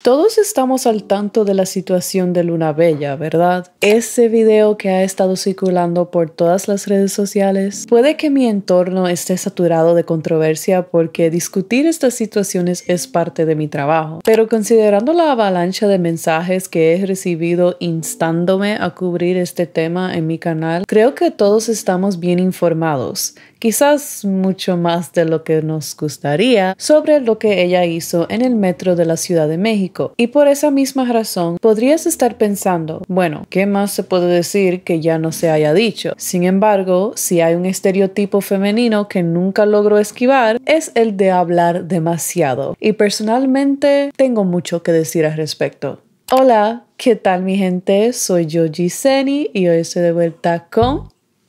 Todos estamos al tanto de la situación de Luna Bella, ¿verdad? Ese video que ha estado circulando por todas las redes sociales. Puede que mi entorno esté saturado de controversia porque discutir estas situaciones es parte de mi trabajo. Pero considerando la avalancha de mensajes que he recibido instándome a cubrir este tema en mi canal, creo que todos estamos bien informados quizás mucho más de lo que nos gustaría, sobre lo que ella hizo en el metro de la Ciudad de México. Y por esa misma razón, podrías estar pensando, bueno, ¿qué más se puede decir que ya no se haya dicho? Sin embargo, si hay un estereotipo femenino que nunca logro esquivar, es el de hablar demasiado. Y personalmente tengo mucho que decir al respecto. Hola, ¿qué tal mi gente? Soy yo Giseni y hoy estoy de vuelta con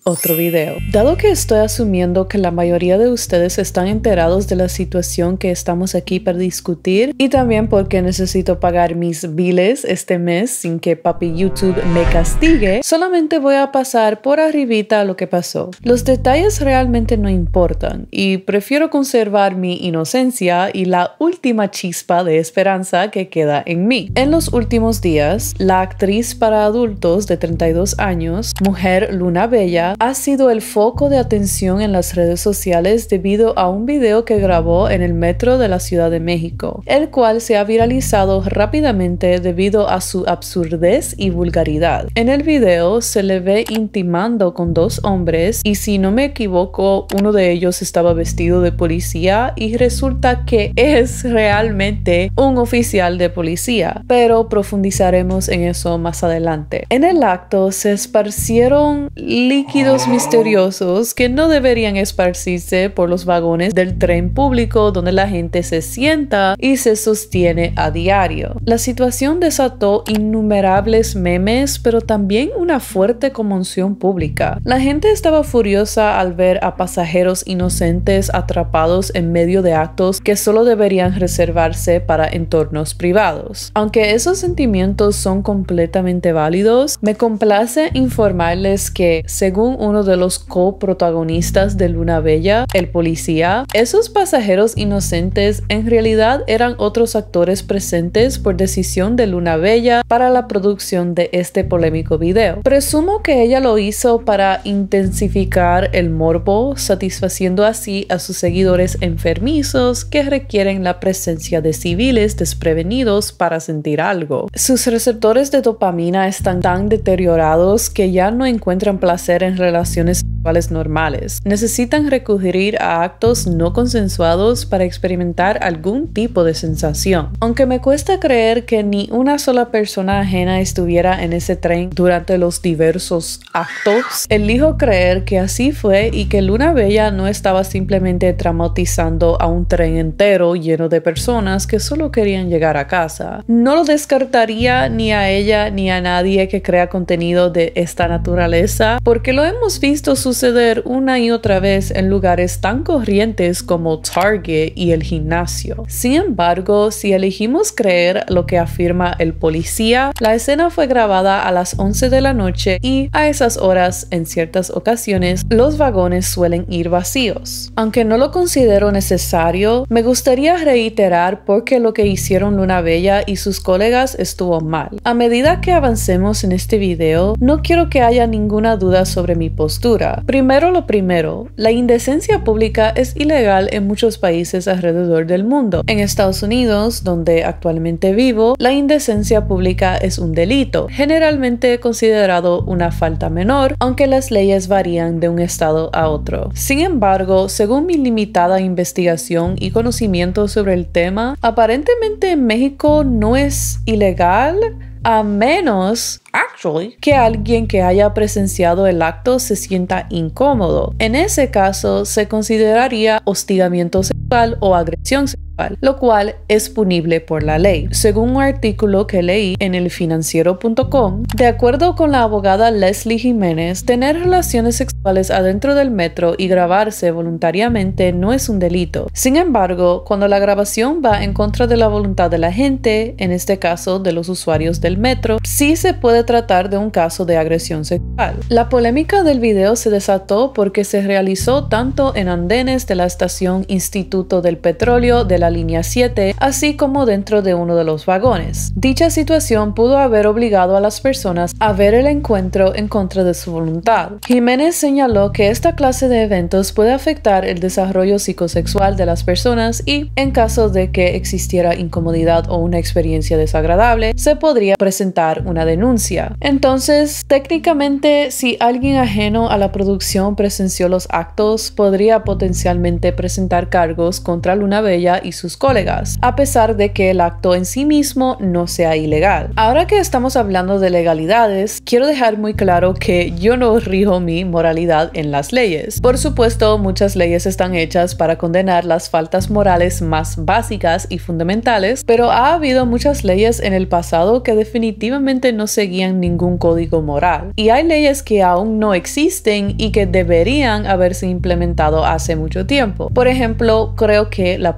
otro video. Dado que estoy asumiendo que la mayoría de ustedes están enterados de la situación que estamos aquí para discutir y también porque necesito pagar mis biles este mes sin que papi YouTube me castigue, solamente voy a pasar por arribita lo que pasó. Los detalles realmente no importan y prefiero conservar mi inocencia y la última chispa de esperanza que queda en mí. En los últimos días, la actriz para adultos de 32 años, mujer Luna Bella, ha sido el foco de atención en las redes sociales debido a un video que grabó en el metro de la Ciudad de México, el cual se ha viralizado rápidamente debido a su absurdez y vulgaridad. En el video se le ve intimando con dos hombres y si no me equivoco uno de ellos estaba vestido de policía y resulta que es realmente un oficial de policía, pero profundizaremos en eso más adelante. En el acto se esparcieron líquidos misteriosos que no deberían esparcirse por los vagones del tren público donde la gente se sienta y se sostiene a diario. La situación desató innumerables memes, pero también una fuerte conmoción pública. La gente estaba furiosa al ver a pasajeros inocentes atrapados en medio de actos que solo deberían reservarse para entornos privados. Aunque esos sentimientos son completamente válidos, me complace informarles que, según uno de los coprotagonistas de Luna Bella, el policía, esos pasajeros inocentes en realidad eran otros actores presentes por decisión de Luna Bella para la producción de este polémico video. Presumo que ella lo hizo para intensificar el morbo, satisfaciendo así a sus seguidores enfermizos que requieren la presencia de civiles desprevenidos para sentir algo. Sus receptores de dopamina están tan deteriorados que ya no encuentran placer en relaciones sexuales normales. Necesitan recurrir a actos no consensuados para experimentar algún tipo de sensación. Aunque me cuesta creer que ni una sola persona ajena estuviera en ese tren durante los diversos actos, elijo creer que así fue y que Luna Bella no estaba simplemente traumatizando a un tren entero lleno de personas que solo querían llegar a casa. No lo descartaría ni a ella ni a nadie que crea contenido de esta naturaleza porque lo hemos visto suceder una y otra vez en lugares tan corrientes como Target y el gimnasio. Sin embargo, si elegimos creer lo que afirma el policía, la escena fue grabada a las 11 de la noche y a esas horas, en ciertas ocasiones, los vagones suelen ir vacíos. Aunque no lo considero necesario, me gustaría reiterar por qué lo que hicieron Luna Bella y sus colegas estuvo mal. A medida que avancemos en este video, no quiero que haya ninguna duda sobre mi postura. Primero lo primero, la indecencia pública es ilegal en muchos países alrededor del mundo. En Estados Unidos, donde actualmente vivo, la indecencia pública es un delito, generalmente considerado una falta menor, aunque las leyes varían de un estado a otro. Sin embargo, según mi limitada investigación y conocimiento sobre el tema, aparentemente en México no es ilegal a menos actually que alguien que haya presenciado el acto se sienta incómodo. En ese caso se consideraría hostigamiento sexual o agresión sexual lo cual es punible por la ley. Según un artículo que leí en el financiero.com, de acuerdo con la abogada Leslie Jiménez, tener relaciones sexuales adentro del metro y grabarse voluntariamente no es un delito. Sin embargo, cuando la grabación va en contra de la voluntad de la gente, en este caso de los usuarios del metro, sí se puede tratar de un caso de agresión sexual. La polémica del video se desató porque se realizó tanto en andenes de la estación Instituto del Petróleo de la línea 7, así como dentro de uno de los vagones. Dicha situación pudo haber obligado a las personas a ver el encuentro en contra de su voluntad. Jiménez señaló que esta clase de eventos puede afectar el desarrollo psicosexual de las personas y, en caso de que existiera incomodidad o una experiencia desagradable, se podría presentar una denuncia. Entonces, técnicamente, si alguien ajeno a la producción presenció los actos, podría potencialmente presentar cargos contra Luna Bella y sus colegas, a pesar de que el acto en sí mismo no sea ilegal. Ahora que estamos hablando de legalidades, quiero dejar muy claro que yo no rijo mi moralidad en las leyes. Por supuesto, muchas leyes están hechas para condenar las faltas morales más básicas y fundamentales, pero ha habido muchas leyes en el pasado que definitivamente no seguían ningún código moral. Y hay leyes que aún no existen y que deberían haberse implementado hace mucho tiempo. Por ejemplo, creo que la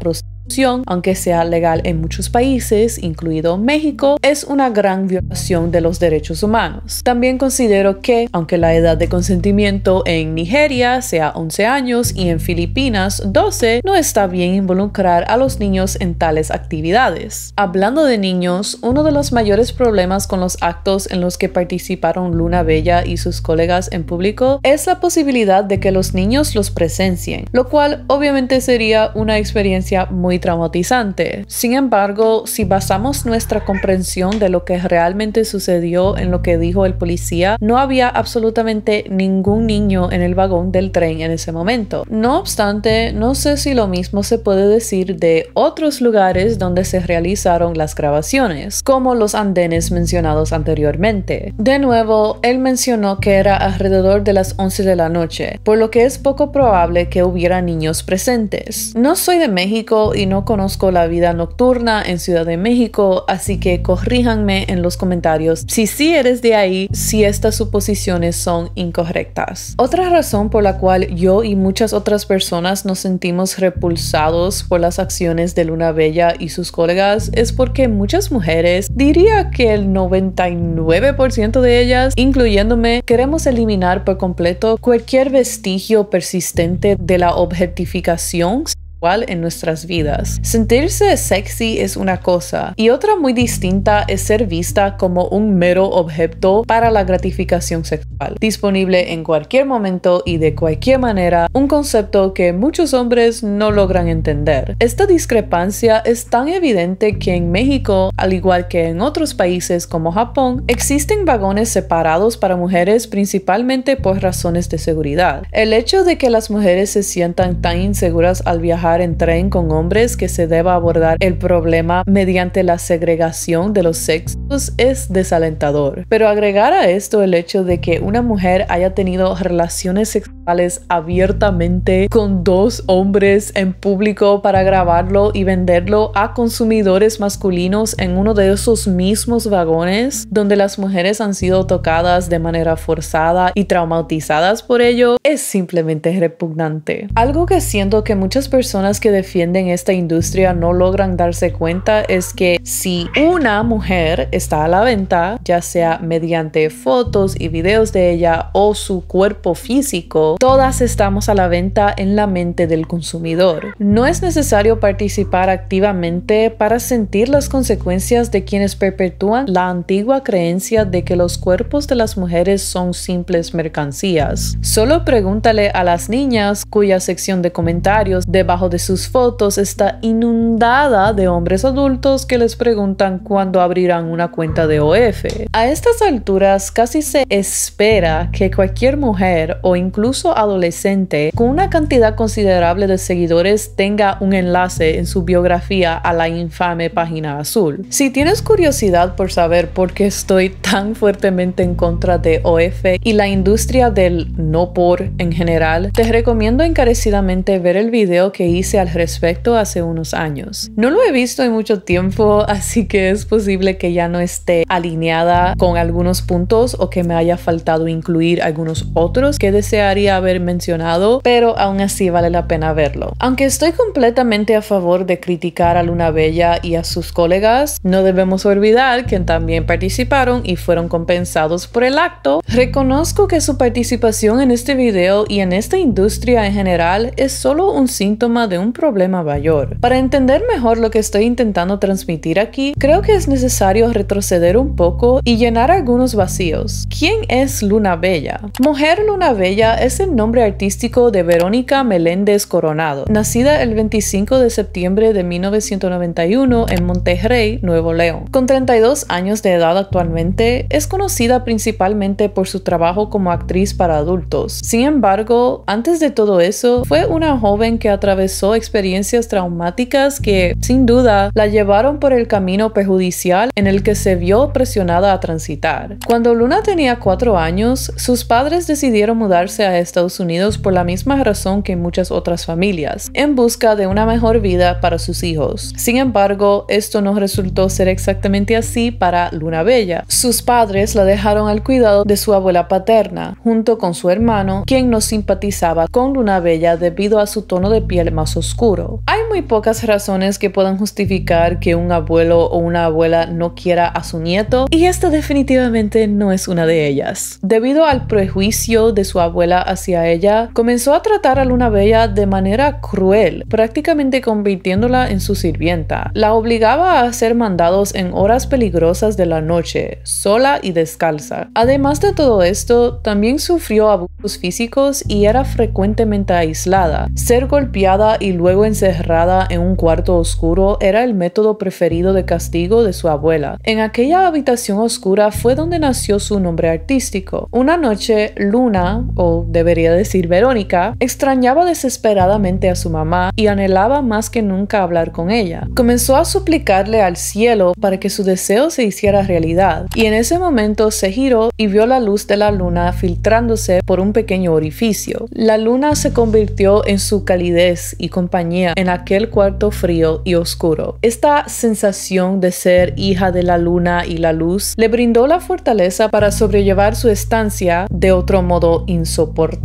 aunque sea legal en muchos países, incluido México, es una gran violación de los derechos humanos. También considero que, aunque la edad de consentimiento en Nigeria sea 11 años y en Filipinas 12, no está bien involucrar a los niños en tales actividades. Hablando de niños, uno de los mayores problemas con los actos en los que participaron Luna Bella y sus colegas en público es la posibilidad de que los niños los presencien, lo cual obviamente sería una experiencia muy traumatizante. Sin embargo, si basamos nuestra comprensión de lo que realmente sucedió en lo que dijo el policía, no había absolutamente ningún niño en el vagón del tren en ese momento. No obstante, no sé si lo mismo se puede decir de otros lugares donde se realizaron las grabaciones, como los andenes mencionados anteriormente. De nuevo, él mencionó que era alrededor de las 11 de la noche, por lo que es poco probable que hubiera niños presentes. No soy de México y no conozco la vida nocturna en Ciudad de México, así que corríjanme en los comentarios si sí eres de ahí, si estas suposiciones son incorrectas. Otra razón por la cual yo y muchas otras personas nos sentimos repulsados por las acciones de Luna Bella y sus colegas es porque muchas mujeres, diría que el 99% de ellas, incluyéndome, queremos eliminar por completo cualquier vestigio persistente de la objetificación en nuestras vidas. Sentirse sexy es una cosa y otra muy distinta es ser vista como un mero objeto para la gratificación sexual, disponible en cualquier momento y de cualquier manera, un concepto que muchos hombres no logran entender. Esta discrepancia es tan evidente que en México, al igual que en otros países como Japón, existen vagones separados para mujeres principalmente por razones de seguridad. El hecho de que las mujeres se sientan tan inseguras al viajar en tren con hombres que se deba abordar el problema mediante la segregación de los sexos es desalentador. Pero agregar a esto el hecho de que una mujer haya tenido relaciones sexuales abiertamente con dos hombres en público para grabarlo y venderlo a consumidores masculinos en uno de esos mismos vagones donde las mujeres han sido tocadas de manera forzada y traumatizadas por ello es simplemente repugnante. Algo que siento que muchas personas que defienden esta industria no logran darse cuenta es que si una mujer está a la venta, ya sea mediante fotos y videos de ella o su cuerpo físico, todas estamos a la venta en la mente del consumidor. No es necesario participar activamente para sentir las consecuencias de quienes perpetúan la antigua creencia de que los cuerpos de las mujeres son simples mercancías. Solo pregúntale a las niñas cuya sección de comentarios debajo de sus fotos está inundada de hombres adultos que les preguntan cuándo abrirán una cuenta de OF. A estas alturas casi se espera que cualquier mujer o incluso adolescente con una cantidad considerable de seguidores tenga un enlace en su biografía a la infame página azul. Si tienes curiosidad por saber por qué estoy tan fuertemente en contra de OF y la industria del no por en general, te recomiendo encarecidamente ver el video que hice al respecto hace unos años. No lo he visto en mucho tiempo, así que es posible que ya no esté alineada con algunos puntos o que me haya faltado incluir algunos otros que desearía haber mencionado, pero aún así vale la pena verlo. Aunque estoy completamente a favor de criticar a Luna Bella y a sus colegas, no debemos olvidar que también participaron y fueron compensados por el acto. Reconozco que su participación en este video y en esta industria en general es solo un síntoma de un problema mayor. Para entender mejor lo que estoy intentando transmitir aquí, creo que es necesario retroceder un poco y llenar algunos vacíos. ¿Quién es Luna Bella? Mujer Luna Bella es nombre artístico de Verónica Meléndez Coronado, nacida el 25 de septiembre de 1991 en Monterrey, Nuevo León. Con 32 años de edad actualmente, es conocida principalmente por su trabajo como actriz para adultos. Sin embargo, antes de todo eso, fue una joven que atravesó experiencias traumáticas que, sin duda, la llevaron por el camino perjudicial en el que se vio presionada a transitar. Cuando Luna tenía cuatro años, sus padres decidieron mudarse a Estados Unidos por la misma razón que muchas otras familias, en busca de una mejor vida para sus hijos. Sin embargo, esto no resultó ser exactamente así para Luna Bella. Sus padres la dejaron al cuidado de su abuela paterna, junto con su hermano, quien no simpatizaba con Luna Bella debido a su tono de piel más oscuro. Hay muy pocas razones que puedan justificar que un abuelo o una abuela no quiera a su nieto, y esta definitivamente no es una de ellas. Debido al prejuicio de su abuela ella, comenzó a tratar a Luna Bella de manera cruel, prácticamente convirtiéndola en su sirvienta. La obligaba a hacer mandados en horas peligrosas de la noche, sola y descalza. Además de todo esto, también sufrió abusos físicos y era frecuentemente aislada. Ser golpeada y luego encerrada en un cuarto oscuro era el método preferido de castigo de su abuela. En aquella habitación oscura fue donde nació su nombre artístico. Una noche, Luna, o debería decir Verónica, extrañaba desesperadamente a su mamá y anhelaba más que nunca hablar con ella. Comenzó a suplicarle al cielo para que su deseo se hiciera realidad, y en ese momento se giró y vio la luz de la luna filtrándose por un pequeño orificio. La luna se convirtió en su calidez y compañía en aquel cuarto frío y oscuro. Esta sensación de ser hija de la luna y la luz le brindó la fortaleza para sobrellevar su estancia de otro modo insoportable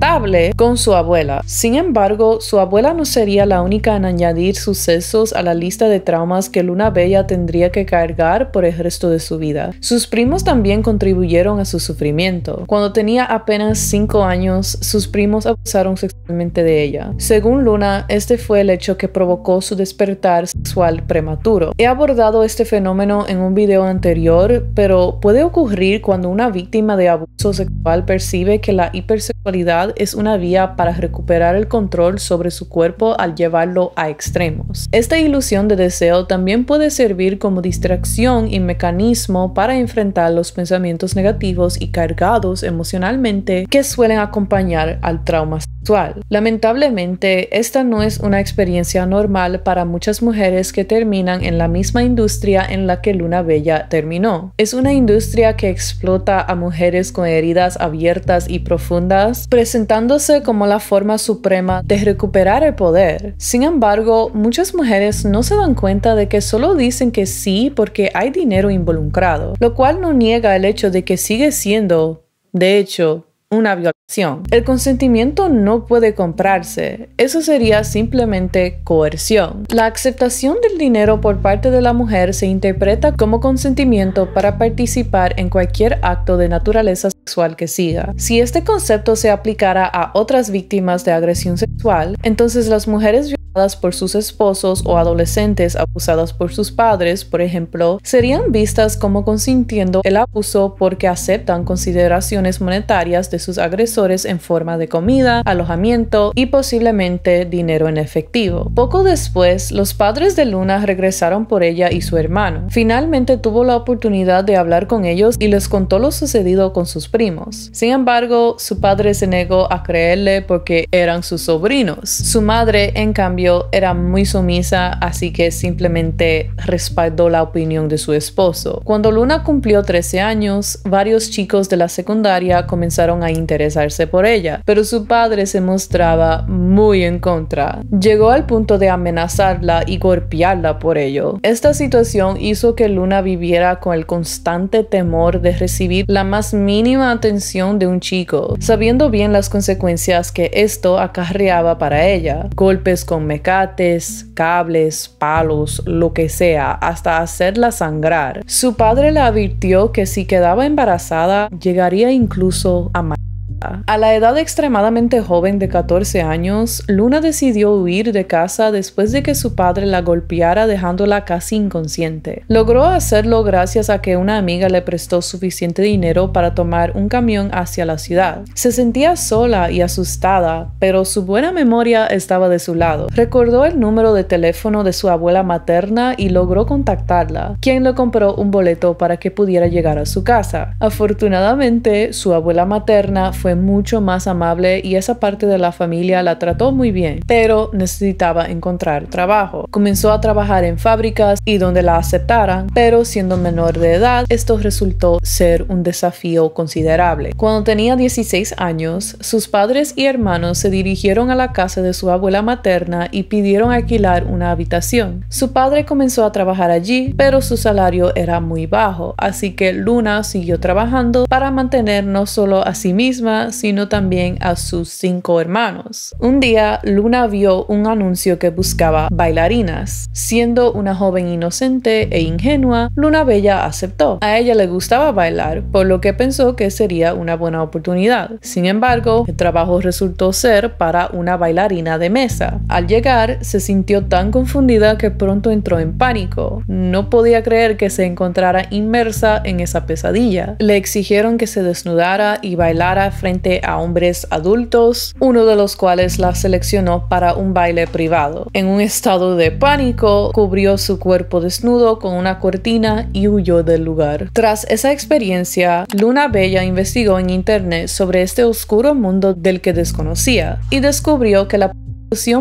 con su abuela. Sin embargo, su abuela no sería la única en añadir sucesos a la lista de traumas que Luna Bella tendría que cargar por el resto de su vida. Sus primos también contribuyeron a su sufrimiento. Cuando tenía apenas 5 años, sus primos abusaron sexualmente de ella. Según Luna, este fue el hecho que provocó su despertar sexual prematuro. He abordado este fenómeno en un video anterior, pero puede ocurrir cuando una víctima de abuso sexual percibe que la hipersexualidad es una vía para recuperar el control sobre su cuerpo al llevarlo a extremos. Esta ilusión de deseo también puede servir como distracción y mecanismo para enfrentar los pensamientos negativos y cargados emocionalmente que suelen acompañar al trauma sexual. Lamentablemente, esta no es una experiencia normal para muchas mujeres que terminan en la misma industria en la que Luna Bella terminó. Es una industria que explota a mujeres con heridas abiertas y profundas, presentándose como la forma suprema de recuperar el poder. Sin embargo, muchas mujeres no se dan cuenta de que solo dicen que sí porque hay dinero involucrado, lo cual no niega el hecho de que sigue siendo, de hecho, una violación. El consentimiento no puede comprarse, eso sería simplemente coerción. La aceptación del dinero por parte de la mujer se interpreta como consentimiento para participar en cualquier acto de naturaleza sexual que siga. Si este concepto se aplicara a otras víctimas de agresión sexual, entonces las mujeres por sus esposos o adolescentes abusadas por sus padres, por ejemplo, serían vistas como consintiendo el abuso porque aceptan consideraciones monetarias de sus agresores en forma de comida, alojamiento y posiblemente dinero en efectivo. Poco después, los padres de Luna regresaron por ella y su hermano. Finalmente tuvo la oportunidad de hablar con ellos y les contó lo sucedido con sus primos. Sin embargo, su padre se negó a creerle porque eran sus sobrinos. Su madre, en cambio, era muy sumisa, así que simplemente respaldó la opinión de su esposo. Cuando Luna cumplió 13 años, varios chicos de la secundaria comenzaron interesarse por ella, pero su padre se mostraba muy en contra. Llegó al punto de amenazarla y golpearla por ello. Esta situación hizo que Luna viviera con el constante temor de recibir la más mínima atención de un chico, sabiendo bien las consecuencias que esto acarreaba para ella. Golpes con mecates, cables, palos, lo que sea, hasta hacerla sangrar. Su padre le advirtió que si quedaba embarazada, llegaría incluso a a la edad extremadamente joven de 14 años, Luna decidió huir de casa después de que su padre la golpeara dejándola casi inconsciente. Logró hacerlo gracias a que una amiga le prestó suficiente dinero para tomar un camión hacia la ciudad. Se sentía sola y asustada, pero su buena memoria estaba de su lado. Recordó el número de teléfono de su abuela materna y logró contactarla, quien le compró un boleto para que pudiera llegar a su casa. Afortunadamente, su abuela materna fue mucho más amable y esa parte de la familia la trató muy bien, pero necesitaba encontrar trabajo. Comenzó a trabajar en fábricas y donde la aceptaran, pero siendo menor de edad, esto resultó ser un desafío considerable. Cuando tenía 16 años, sus padres y hermanos se dirigieron a la casa de su abuela materna y pidieron alquilar una habitación. Su padre comenzó a trabajar allí, pero su salario era muy bajo, así que Luna siguió trabajando para mantener no solo a sí misma, sino también a sus cinco hermanos. Un día, Luna vio un anuncio que buscaba bailarinas. Siendo una joven inocente e ingenua, Luna Bella aceptó. A ella le gustaba bailar, por lo que pensó que sería una buena oportunidad. Sin embargo, el trabajo resultó ser para una bailarina de mesa. Al llegar, se sintió tan confundida que pronto entró en pánico. No podía creer que se encontrara inmersa en esa pesadilla. Le exigieron que se desnudara y bailara frente a hombres adultos, uno de los cuales la seleccionó para un baile privado. En un estado de pánico, cubrió su cuerpo desnudo con una cortina y huyó del lugar. Tras esa experiencia, Luna Bella investigó en internet sobre este oscuro mundo del que desconocía y descubrió que la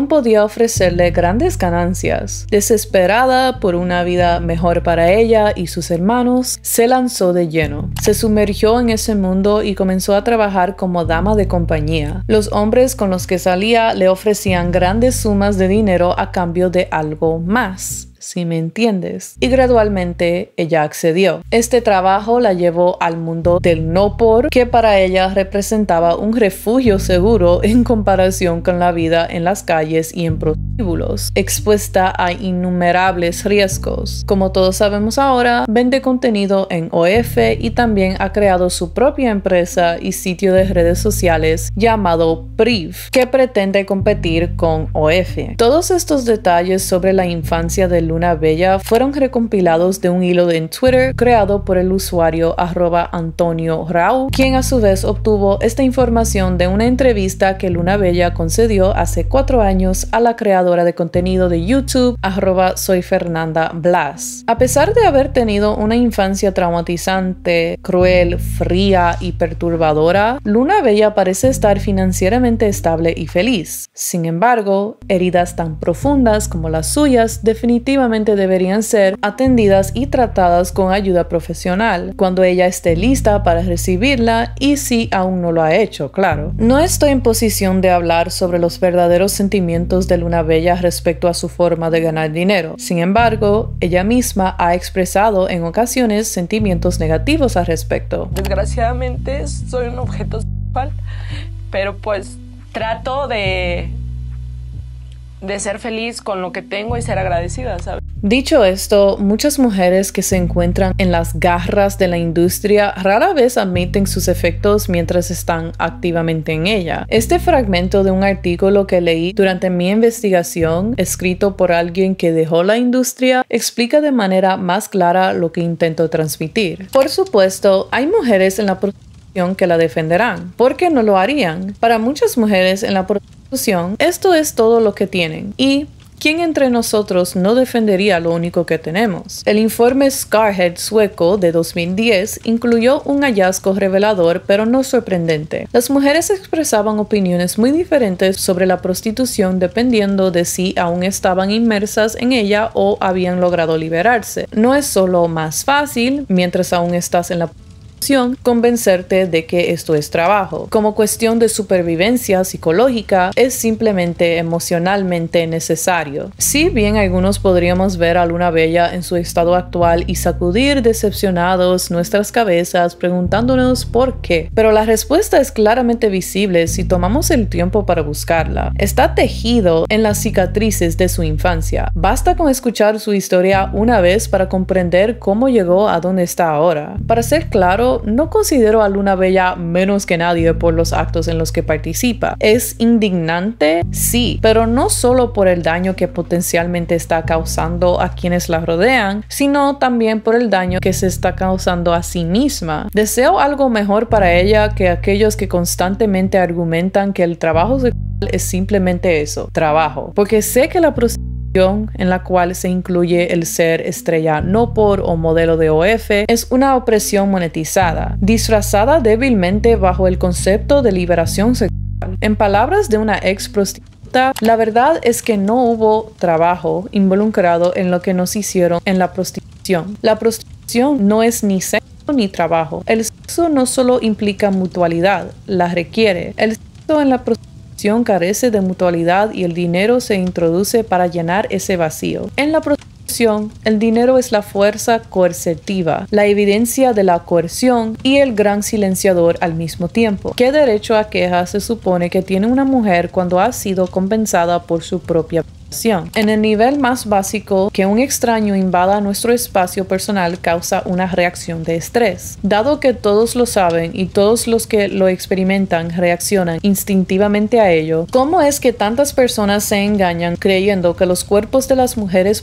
podía ofrecerle grandes ganancias. Desesperada por una vida mejor para ella y sus hermanos, se lanzó de lleno. Se sumergió en ese mundo y comenzó a trabajar como dama de compañía. Los hombres con los que salía le ofrecían grandes sumas de dinero a cambio de algo más si me entiendes. Y gradualmente ella accedió. Este trabajo la llevó al mundo del no por, que para ella representaba un refugio seguro en comparación con la vida en las calles y en prostíbulos, expuesta a innumerables riesgos. Como todos sabemos ahora, vende contenido en OF y también ha creado su propia empresa y sitio de redes sociales llamado Priv, que pretende competir con OF. Todos estos detalles sobre la infancia de Luna Bella fueron recompilados de un hilo en Twitter creado por el usuario arroba Antonio Rau, quien a su vez obtuvo esta información de una entrevista que Luna Bella concedió hace cuatro años a la creadora de contenido de YouTube arroba soy Fernanda Blas. A pesar de haber tenido una infancia traumatizante, cruel, fría y perturbadora, Luna Bella parece estar financieramente estable y feliz. Sin embargo, heridas tan profundas como las suyas definitivamente deberían ser atendidas y tratadas con ayuda profesional cuando ella esté lista para recibirla y si aún no lo ha hecho, claro. No estoy en posición de hablar sobre los verdaderos sentimientos de Luna Bella respecto a su forma de ganar dinero. Sin embargo, ella misma ha expresado en ocasiones sentimientos negativos al respecto. Desgraciadamente soy un objeto sexual, pero pues trato de de ser feliz con lo que tengo y ser agradecida, ¿sabes? Dicho esto, muchas mujeres que se encuentran en las garras de la industria rara vez admiten sus efectos mientras están activamente en ella. Este fragmento de un artículo que leí durante mi investigación, escrito por alguien que dejó la industria, explica de manera más clara lo que intento transmitir. Por supuesto, hay mujeres en la que la defenderán. ¿Por qué no lo harían? Para muchas mujeres en la prostitución esto es todo lo que tienen. Y ¿Quién entre nosotros no defendería lo único que tenemos? El informe Scarhead sueco de 2010 incluyó un hallazgo revelador pero no sorprendente. Las mujeres expresaban opiniones muy diferentes sobre la prostitución dependiendo de si aún estaban inmersas en ella o habían logrado liberarse. No es solo más fácil mientras aún estás en la convencerte de que esto es trabajo. Como cuestión de supervivencia psicológica, es simplemente emocionalmente necesario. Si bien algunos podríamos ver a Luna Bella en su estado actual y sacudir decepcionados nuestras cabezas preguntándonos por qué, pero la respuesta es claramente visible si tomamos el tiempo para buscarla. Está tejido en las cicatrices de su infancia. Basta con escuchar su historia una vez para comprender cómo llegó a donde está ahora. Para ser claro, no considero a Luna Bella menos que nadie por los actos en los que participa. Es indignante, sí, pero no solo por el daño que potencialmente está causando a quienes la rodean, sino también por el daño que se está causando a sí misma. Deseo algo mejor para ella que aquellos que constantemente argumentan que el trabajo sexual es simplemente eso, trabajo, porque sé que la prostitución en la cual se incluye el ser estrella no por o modelo de OF es una opresión monetizada, disfrazada débilmente bajo el concepto de liberación sexual. En palabras de una ex prostituta, la verdad es que no hubo trabajo involucrado en lo que nos hicieron en la prostitución. La prostitución no es ni sexo ni trabajo. El sexo no solo implica mutualidad, la requiere. El sexo en la prostitución carece de mutualidad y el dinero se introduce para llenar ese vacío. En la prostitución, el dinero es la fuerza coercitiva, la evidencia de la coerción y el gran silenciador al mismo tiempo. ¿Qué derecho a queja se supone que tiene una mujer cuando ha sido compensada por su propia en el nivel más básico, que un extraño invada nuestro espacio personal causa una reacción de estrés. Dado que todos lo saben y todos los que lo experimentan reaccionan instintivamente a ello, ¿cómo es que tantas personas se engañan creyendo que los cuerpos de las mujeres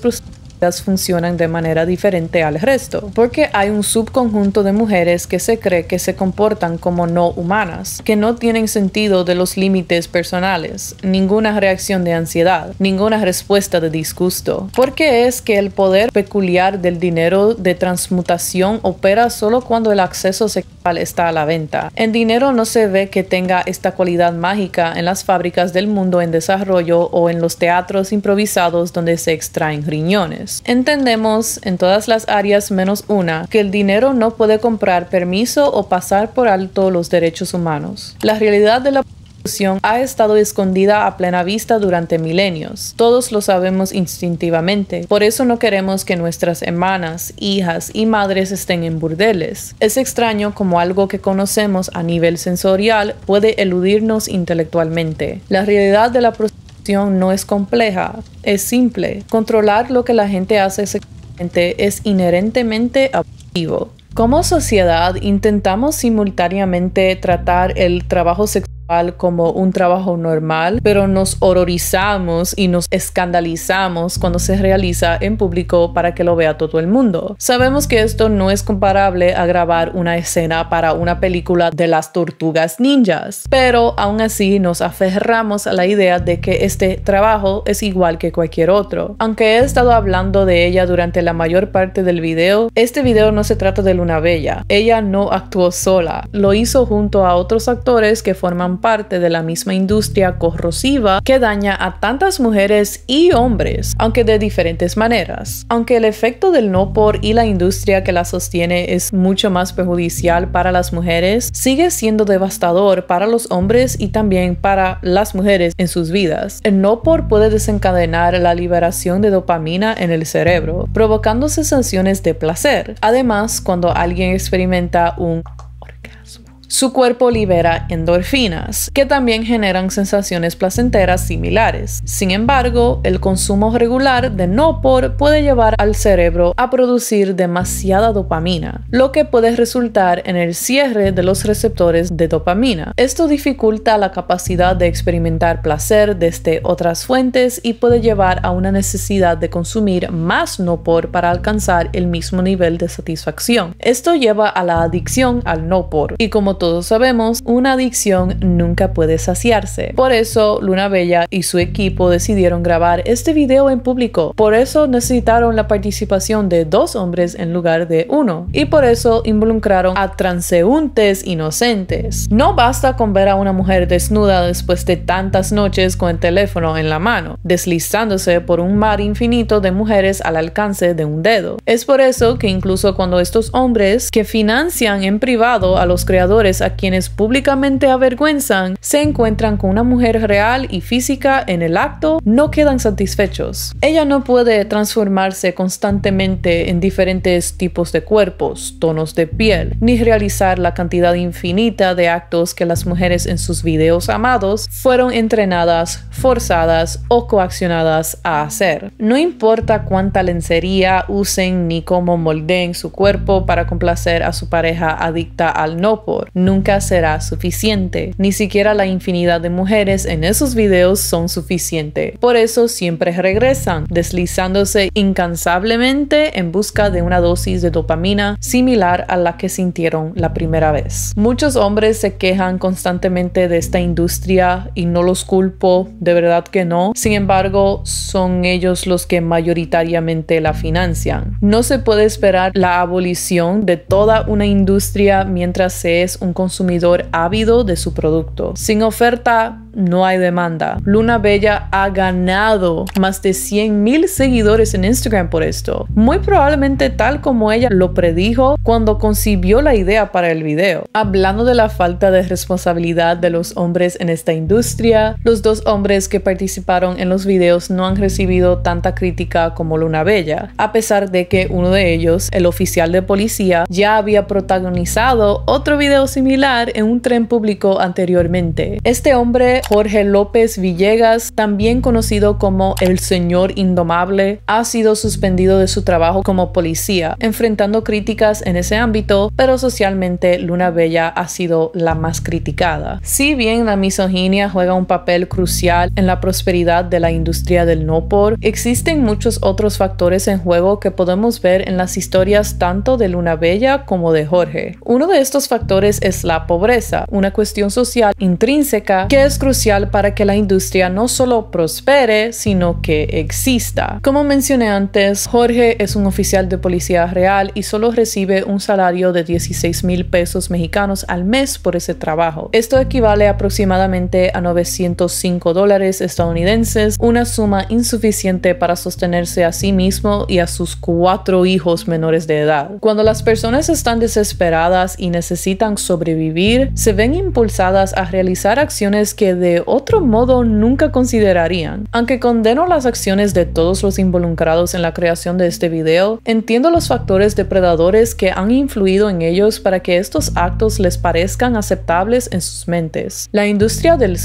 funcionan de manera diferente al resto, porque hay un subconjunto de mujeres que se cree que se comportan como no humanas, que no tienen sentido de los límites personales, ninguna reacción de ansiedad, ninguna respuesta de disgusto, porque es que el poder peculiar del dinero de transmutación opera solo cuando el acceso sexual está a la venta. En dinero no se ve que tenga esta cualidad mágica en las fábricas del mundo en desarrollo o en los teatros improvisados donde se extraen riñones. Entendemos en todas las áreas menos una que el dinero no puede comprar permiso o pasar por alto los derechos humanos. La realidad de la ha estado escondida a plena vista durante milenios. Todos lo sabemos instintivamente. Por eso no queremos que nuestras hermanas, hijas y madres estén en burdeles. Es extraño como algo que conocemos a nivel sensorial puede eludirnos intelectualmente. La realidad de la prostitución no es compleja, es simple. Controlar lo que la gente hace sexualmente es inherentemente abusivo. Como sociedad intentamos simultáneamente tratar el trabajo sexual como un trabajo normal, pero nos horrorizamos y nos escandalizamos cuando se realiza en público para que lo vea todo el mundo. Sabemos que esto no es comparable a grabar una escena para una película de las tortugas ninjas, pero aún así nos aferramos a la idea de que este trabajo es igual que cualquier otro. Aunque he estado hablando de ella durante la mayor parte del video, este video no se trata de Luna Bella. Ella no actuó sola, lo hizo junto a otros actores que forman parte de la misma industria corrosiva que daña a tantas mujeres y hombres, aunque de diferentes maneras. Aunque el efecto del no por y la industria que la sostiene es mucho más perjudicial para las mujeres, sigue siendo devastador para los hombres y también para las mujeres en sus vidas. El no por puede desencadenar la liberación de dopamina en el cerebro, provocando sensaciones de placer. Además, cuando alguien experimenta un su cuerpo libera endorfinas, que también generan sensaciones placenteras similares. Sin embargo, el consumo regular de Nopor puede llevar al cerebro a producir demasiada dopamina, lo que puede resultar en el cierre de los receptores de dopamina. Esto dificulta la capacidad de experimentar placer desde otras fuentes y puede llevar a una necesidad de consumir más Nopor para alcanzar el mismo nivel de satisfacción. Esto lleva a la adicción al Nopor y como todos sabemos, una adicción nunca puede saciarse. Por eso, Luna Bella y su equipo decidieron grabar este video en público. Por eso necesitaron la participación de dos hombres en lugar de uno. Y por eso involucraron a transeúntes inocentes. No basta con ver a una mujer desnuda después de tantas noches con el teléfono en la mano, deslizándose por un mar infinito de mujeres al alcance de un dedo. Es por eso que incluso cuando estos hombres que financian en privado a los creadores a quienes públicamente avergüenzan se encuentran con una mujer real y física en el acto, no quedan satisfechos. Ella no puede transformarse constantemente en diferentes tipos de cuerpos, tonos de piel, ni realizar la cantidad infinita de actos que las mujeres en sus videos amados fueron entrenadas, forzadas o coaccionadas a hacer. No importa cuánta lencería usen ni cómo moldeen su cuerpo para complacer a su pareja adicta al no por, nunca será suficiente. Ni siquiera la infinidad de mujeres en esos videos son suficiente. Por eso siempre regresan, deslizándose incansablemente en busca de una dosis de dopamina similar a la que sintieron la primera vez. Muchos hombres se quejan constantemente de esta industria y no los culpo, de verdad que no. Sin embargo, son ellos los que mayoritariamente la financian. No se puede esperar la abolición de toda una industria mientras se es un consumidor ávido de su producto. Sin oferta, no hay demanda. Luna Bella ha ganado más de 100 mil seguidores en Instagram por esto. Muy probablemente tal como ella lo predijo cuando concibió la idea para el video. Hablando de la falta de responsabilidad de los hombres en esta industria, los dos hombres que participaron en los videos no han recibido tanta crítica como Luna Bella, a pesar de que uno de ellos, el oficial de policía, ya había protagonizado otro video similar en un tren público anteriormente. Este hombre Jorge López Villegas, también conocido como el Señor Indomable, ha sido suspendido de su trabajo como policía, enfrentando críticas en ese ámbito, pero socialmente Luna Bella ha sido la más criticada. Si bien la misoginia juega un papel crucial en la prosperidad de la industria del no por, existen muchos otros factores en juego que podemos ver en las historias tanto de Luna Bella como de Jorge. Uno de estos factores es la pobreza, una cuestión social intrínseca que es crucial para que la industria no solo prospere, sino que exista. Como mencioné antes, Jorge es un oficial de policía real y solo recibe un salario de 16 mil pesos mexicanos al mes por ese trabajo. Esto equivale aproximadamente a 905 dólares estadounidenses, una suma insuficiente para sostenerse a sí mismo y a sus cuatro hijos menores de edad. Cuando las personas están desesperadas y necesitan sobrevivir, se ven impulsadas a realizar acciones que de otro modo nunca considerarían. Aunque condeno las acciones de todos los involucrados en la creación de este video, entiendo los factores depredadores que han influido en ellos para que estos actos les parezcan aceptables en sus mentes. La industria del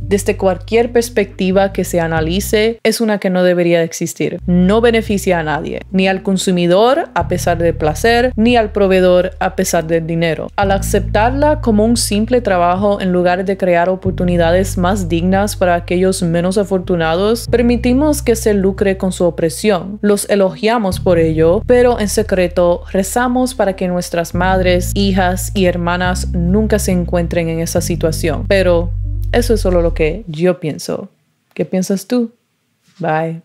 desde cualquier perspectiva que se analice, es una que no debería existir. No beneficia a nadie, ni al consumidor a pesar del placer, ni al proveedor a pesar del dinero. Al aceptarla como un simple trabajo en lugar de crear oportunidades más dignas para aquellos menos afortunados, permitimos que se lucre con su opresión. Los elogiamos por ello, pero en secreto rezamos para que nuestras madres, hijas y hermanas nunca se encuentren en esa situación. Pero eso es solo lo que yo pienso. ¿Qué piensas tú? Bye.